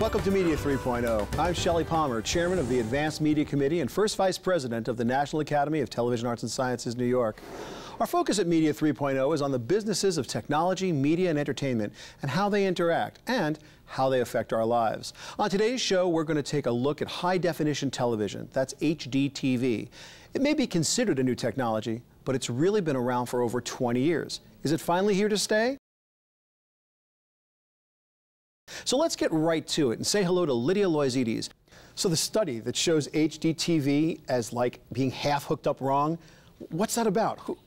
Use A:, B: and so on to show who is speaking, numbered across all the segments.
A: Welcome to Media 3.0. I'm Shelly Palmer, Chairman of the Advanced Media Committee and First Vice President of the National Academy of Television Arts and Sciences, New York. Our focus at Media 3.0 is on the businesses of technology, media, and entertainment, and how they interact, and how they affect our lives. On today's show, we're going to take a look at high definition television. That's HD TV. It may be considered a new technology, but it's really been around for over 20 years. Is it finally here to stay? So let's get right to it and say hello to Lydia Loizides. So the study that shows HDTV as like being half hooked up wrong, what's that about? Who,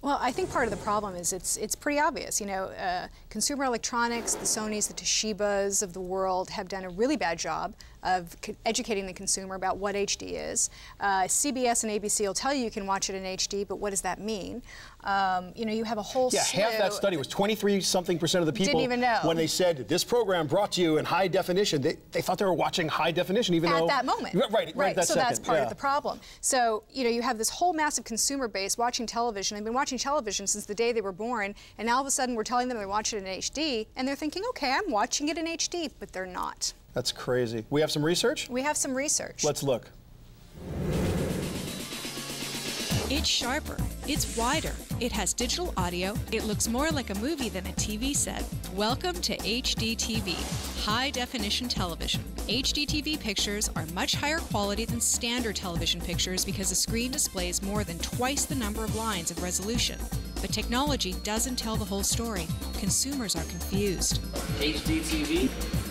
B: well, I think part of the problem is it's it's pretty obvious. You know, uh, consumer electronics, the Sonys, the Toshibas of the world have done a really bad job of educating the consumer about what HD is. Uh, CBS and ABC will tell you you can watch it in HD, but what does that mean? Um, you know, you have a whole
A: yeah. Half that study was 23 something percent of the people
B: didn't even know
A: when they said this program brought to you in high definition. They, they thought they were watching high definition, even
B: at
A: though
B: at that moment.
A: Right, right.
B: right
A: that
B: so
A: second.
B: that's part
A: yeah.
B: of the problem. So you know, you have this whole massive consumer base watching television. They've been watching television since the day they were born, and now all of a sudden we're telling them they watch it in HD, and they're thinking, okay, I'm watching it in HD, but they're not.
A: That's crazy. We have some research?
B: We have some research.
A: Let's look.
C: It's sharper, it's wider, it has digital audio, it looks more like a movie than a TV set. Welcome to HDTV, high definition television. HDTV pictures are much higher quality than standard television pictures because the screen displays more than twice the number of lines of resolution. But technology doesn't tell the whole story. Consumers are confused.
D: HDTV?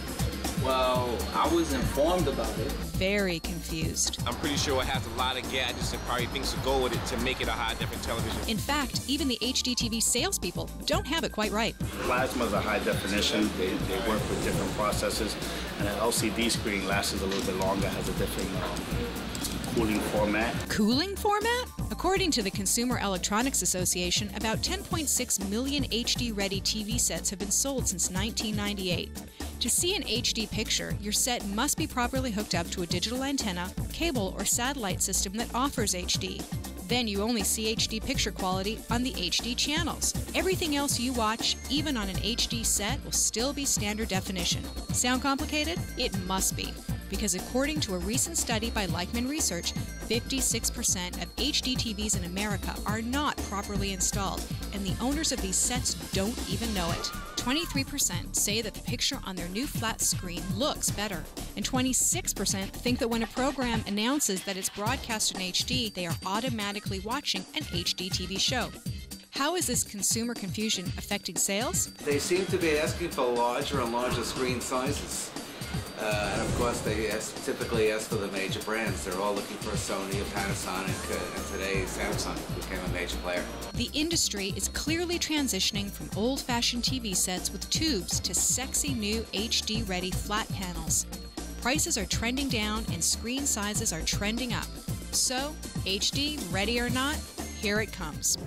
D: Well, I was informed about it.
C: Very confused.
E: I'm pretty sure it has a lot of gadgets and probably things to go with it to make it a high definition television.
C: In fact, even the HDTV salespeople don't have it quite right.
F: Plasmas are high definition. They, they work with different processes. And an LCD screen lasts a little bit longer, has a different um, cooling format.
C: Cooling format? According to the Consumer Electronics Association, about 10.6 million HD ready TV sets have been sold since 1998. To see an HD picture, your set must be properly hooked up to a digital antenna, cable, or satellite system that offers HD. Then you only see HD picture quality on the HD channels. Everything else you watch, even on an HD set, will still be standard definition. Sound complicated? It must be. Because according to a recent study by Leichtman Research, 56% of HD TVs in America are not properly installed, and the owners of these sets don't even know it. 23% say that the picture on their new flat screen looks better, and 26% think that when a program announces that it's broadcast in HD, they are automatically watching an HD TV show. How is this consumer confusion affecting sales?
G: They seem to be asking for larger and larger screen sizes. Uh, and of course, they ask, typically ask for the major brands. They're all looking for a Sony, a Panasonic, uh, and today Samsung became a major player.
C: The industry is clearly transitioning from old fashioned TV sets with tubes to sexy new HD ready flat panels. Prices are trending down and screen sizes are trending up. So, HD, ready or not, here it comes.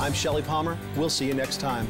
A: I'm Shelly Palmer. We'll see you next time.